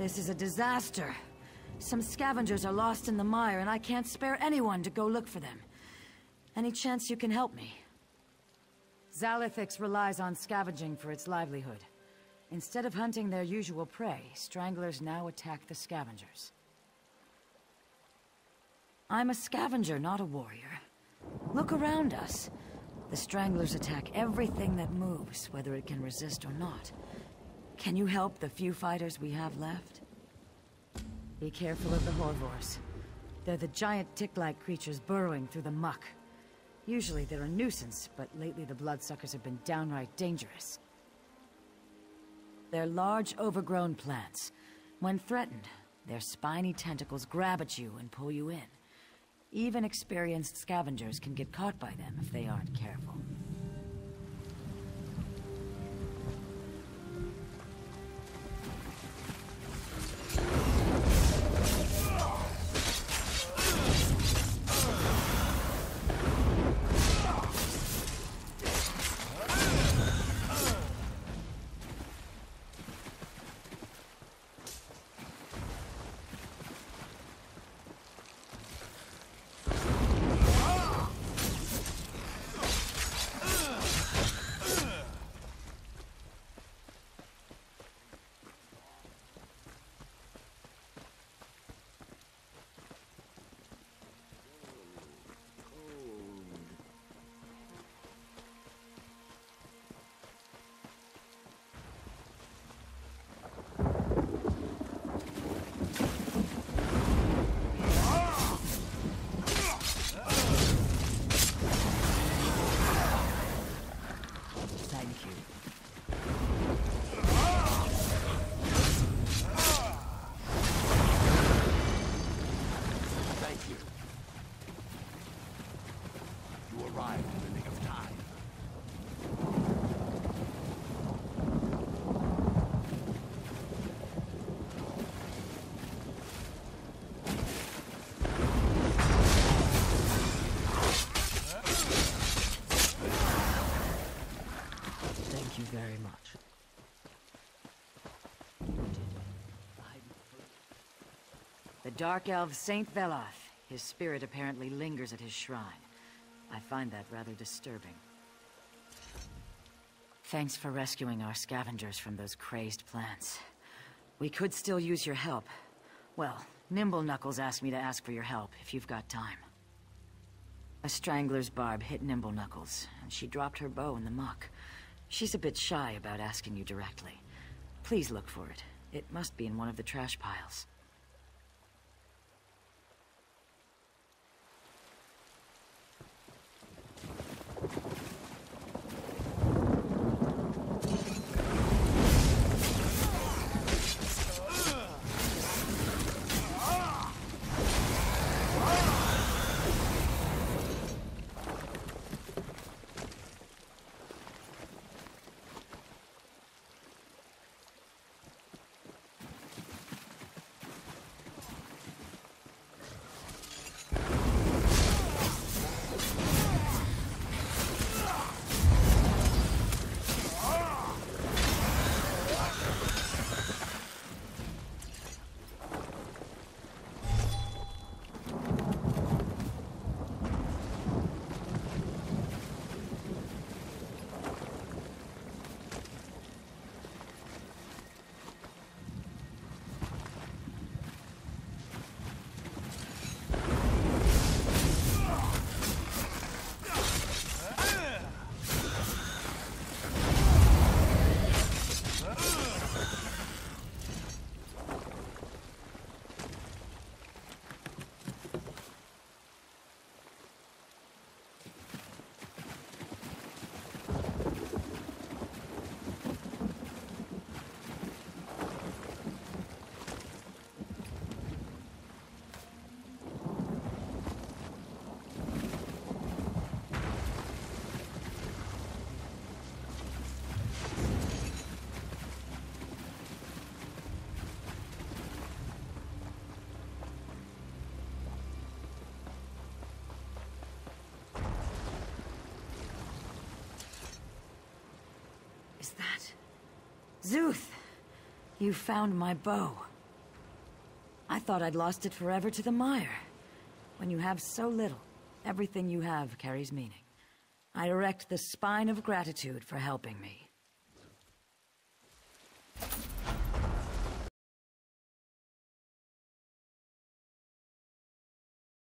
This is a disaster. Some scavengers are lost in the mire, and I can't spare anyone to go look for them. Any chance you can help me? Xal Ithix relies on scavenging for its livelihood. Instead of hunting their usual prey, stranglers now attack the scavengers. I'm a scavenger, not a warrior. Look around us. The stranglers attack everything that moves, whether it can resist or not. Can you help the few fighters we have left? Be careful of the Hoarvors. They're the giant tick-like creatures burrowing through the muck. Usually they're a nuisance, but lately the bloodsuckers have been downright dangerous. They're large, overgrown plants. When threatened, their spiny tentacles grab at you and pull you in. Even experienced scavengers can get caught by them if they aren't careful. Thank you. You arrived. The Dark Elf Saint Veloth. His spirit apparently lingers at his shrine. I find that rather disturbing. Thanks for rescuing our scavengers from those crazed plants. We could still use your help. Well, Nimble Knuckles asked me to ask for your help, if you've got time. A strangler's barb hit Nimble Knuckles, and she dropped her bow in the muck. She's a bit shy about asking you directly. Please look for it. It must be in one of the trash piles. That... Zuth! You found my bow. I thought I'd lost it forever to the mire. When you have so little, everything you have carries meaning. I erect the spine of gratitude for helping me.